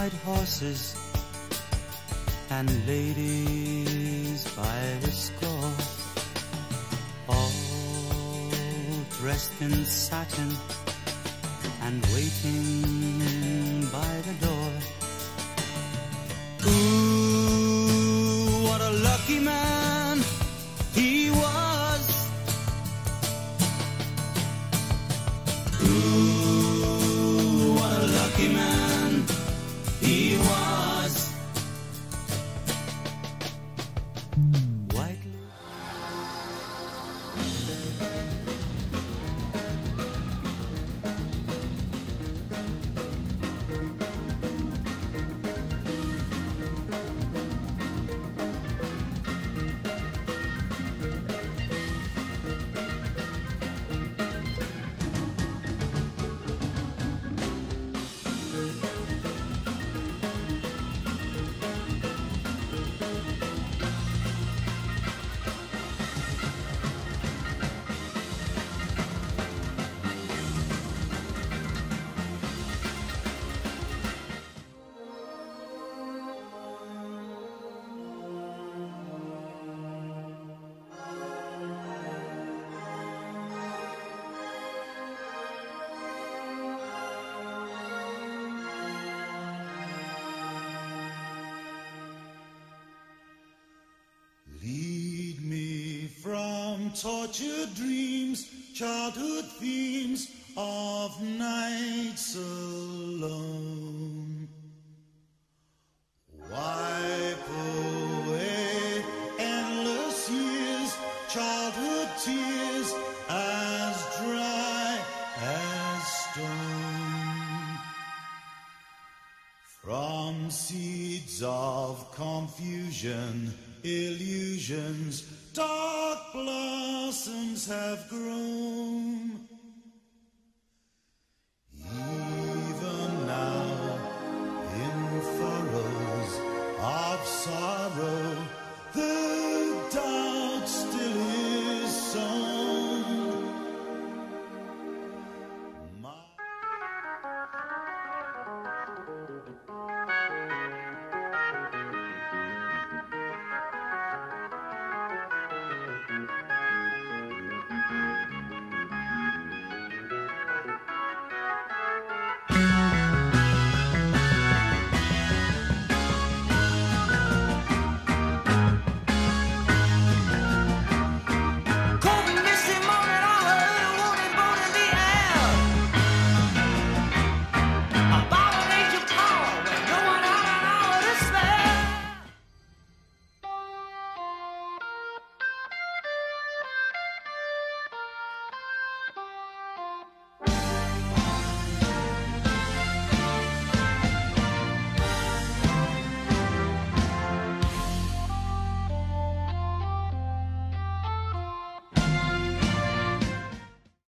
white horses and ladies by the score, all dressed in satin and waiting by the door. Tortured dreams, childhood themes of nights alone. Wipe away endless years, childhood tears as dry as stone. From seeds of confusion, illusions, dark blossoms have grown. Even now, in furrows of sorrow, the